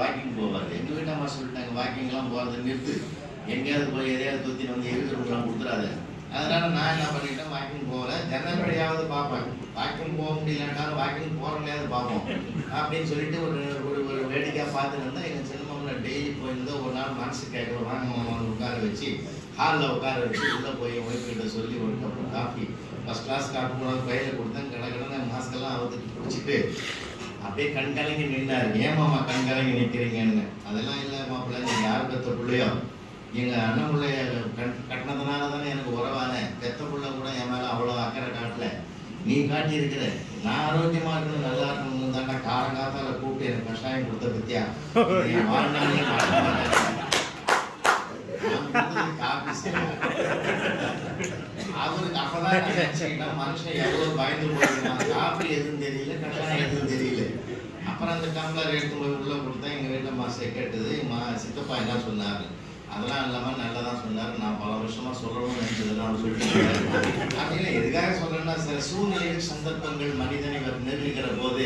Walking போவார். எங்கள் வீட்டம்மா சொல்லிட்டாங்க வாக்கிங்லாம் போகிறது நிறுத்து. எங்கேயாவது போய் எதையாவது தூத்தி வந்து இருக்கிறவங்களாம் கொடுத்துறாத. அதனால நான் என்ன பண்ணிட்டேன் வாக்கிங் போகல. ஜன்னப்படியாவது பார்ப்பேன். வாக்கிங் போக முடியலன்னாலும் வாக்கிங் போகிறவங்களையாவது பார்ப்போம் அப்படின்னு சொல்லிட்டு ஒரு ஒரு ஒரு வேடிக்கையாக பார்த்துட்டு இருந்தால் எங்கள் சின்னம்மாவில் டெய்லி போயிருந்தா ஒரு நாள் மனசு கேட்கல வாங்க உட்கார வச்சு ஹாலில் உட்கார வச்சு உள்ளே போய் ஒய்ஃப்கிட்ட சொல்லி ஒரு cup coffee first class coffee கூட கையில் கொடுத்தேன். கடை கடனை மாஸ்கெல்லாம் அவத்துக்கு பிடிச்சிட்டு அப்படியே கண் கலங்கி நின்னாரு. கண்கலங்கி கண் கலங்கி நிற்கிறீங்கன்னு அதெல்லாம் இல்லை மாப்பிள்ள நீங்கள் யார் பெத்த பிள்ளையோ? எங்கள் அண்ணன் பிள்ளைய கட் கட்டினதுனால தானே எனக்கு உறவானே. பெத்த பிள்ளை கூட என் மேலே அவ்வளோ அக்கறை காட்டல. நீ காட்டியிருக்கிற. நான் ஆரோக்கியமாக இருக்கணும் நல்லா இருக்கணும் தாண்டா காலங்காத்தால கூப்பிட்டு எனக்கு கஷாயம் கொடுத்த பத்தியா வாழ்நாளே அவருக்கு அப்பதான் மனுஷன் எவ்வளவு பயந்து போயிருக்கான் காப்பி எதுன்னு எதுவும் தெரியல. வந்து டம்ளர் எடுத்து போய் உள்ள கொடுத்தா எங்க வீட்டுல மாசை கேட்டது. மா சித்தப்பா என்ன சொன்னாரு? அதெல்லாம் இல்லாம நல்லதான் சொன்னாரு. நான் பல வருஷமா சொல்லணும்னு நினைச்சதெல்லாம் அவர் சொல்லிட்டு எதுக்காக சொல்றேன்னா சில சூழ்நிலைகள் சந்தர்ப்பங்கள் மனிதனை நெருங்குகிற போது